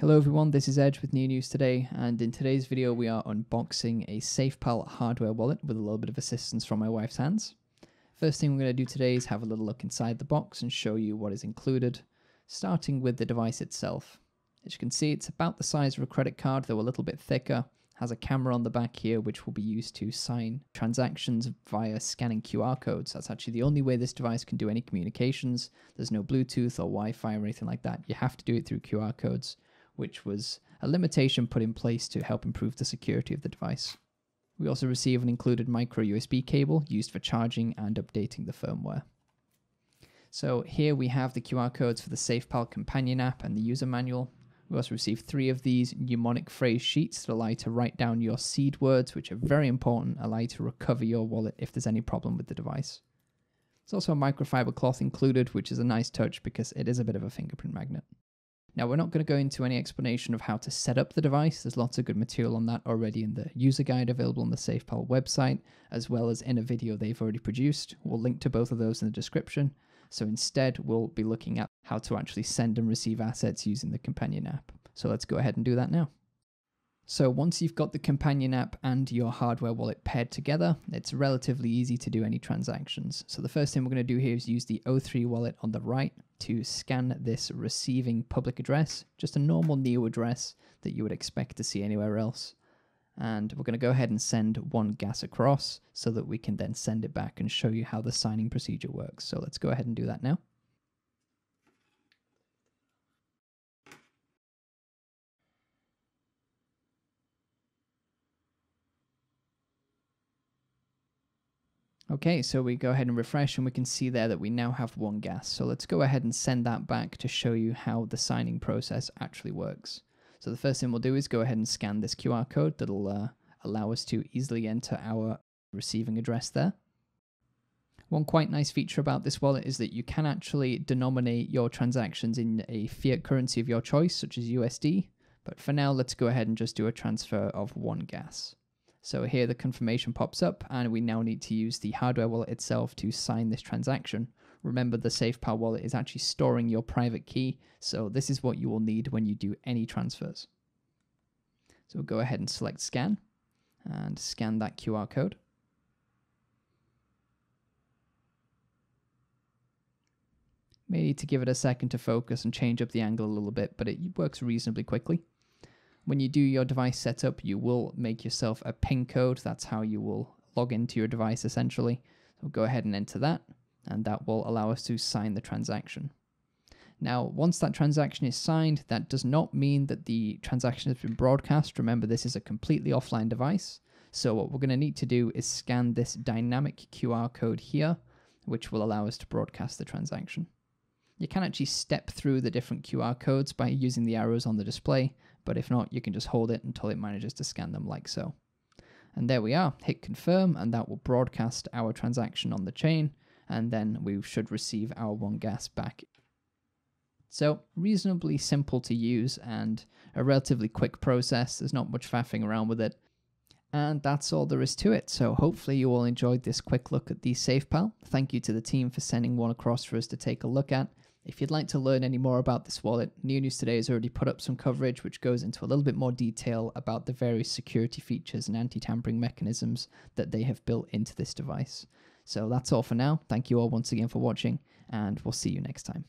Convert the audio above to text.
Hello everyone, this is Edge with NEO News Today, and in today's video we are unboxing a SafePal hardware wallet with a little bit of assistance from my wife's hands. First thing we're going to do today is have a little look inside the box and show you what is included, starting with the device itself. As you can see, it's about the size of a credit card, though a little bit thicker, has a camera on the back here which will be used to sign transactions via scanning QR codes. That's actually the only way this device can do any communications. There's no Bluetooth or Wi-Fi or anything like that. You have to do it through QR codes which was a limitation put in place to help improve the security of the device. We also receive an included micro USB cable used for charging and updating the firmware. So here we have the QR codes for the SafePal companion app and the user manual. We also receive three of these mnemonic phrase sheets that allow you to write down your seed words, which are very important, allow you to recover your wallet if there's any problem with the device. There's also a microfiber cloth included, which is a nice touch because it is a bit of a fingerprint magnet. Now, we're not going to go into any explanation of how to set up the device. There's lots of good material on that already in the user guide available on the SafePal website, as well as in a video they've already produced. We'll link to both of those in the description. So instead, we'll be looking at how to actually send and receive assets using the companion app. So let's go ahead and do that now. So once you've got the companion app and your hardware wallet paired together, it's relatively easy to do any transactions. So the first thing we're going to do here is use the O3 wallet on the right to scan this receiving public address, just a normal NEO address that you would expect to see anywhere else. And we're going to go ahead and send one gas across so that we can then send it back and show you how the signing procedure works. So let's go ahead and do that now. Okay, so we go ahead and refresh and we can see there that we now have one gas. So let's go ahead and send that back to show you how the signing process actually works. So the first thing we'll do is go ahead and scan this QR code that'll uh, allow us to easily enter our receiving address there. One quite nice feature about this wallet is that you can actually denominate your transactions in a fiat currency of your choice, such as USD. But for now, let's go ahead and just do a transfer of one gas. So here the confirmation pops up and we now need to use the hardware wallet itself to sign this transaction. Remember the SafePal wallet is actually storing your private key, so this is what you will need when you do any transfers. So we'll go ahead and select scan and scan that QR code. May need to give it a second to focus and change up the angle a little bit, but it works reasonably quickly. When you do your device setup, you will make yourself a PIN code. That's how you will log into your device essentially. So go ahead and enter that, and that will allow us to sign the transaction. Now, once that transaction is signed, that does not mean that the transaction has been broadcast. Remember, this is a completely offline device. So what we're going to need to do is scan this dynamic QR code here, which will allow us to broadcast the transaction. You can actually step through the different QR codes by using the arrows on the display, but if not, you can just hold it until it manages to scan them like so. And there we are, hit confirm, and that will broadcast our transaction on the chain, and then we should receive our one gas back. So reasonably simple to use and a relatively quick process. There's not much faffing around with it. And that's all there is to it. So hopefully you all enjoyed this quick look at the SafePal. Thank you to the team for sending one across for us to take a look at. If you'd like to learn any more about this wallet, NEO News Today has already put up some coverage which goes into a little bit more detail about the various security features and anti-tampering mechanisms that they have built into this device. So that's all for now. Thank you all once again for watching, and we'll see you next time.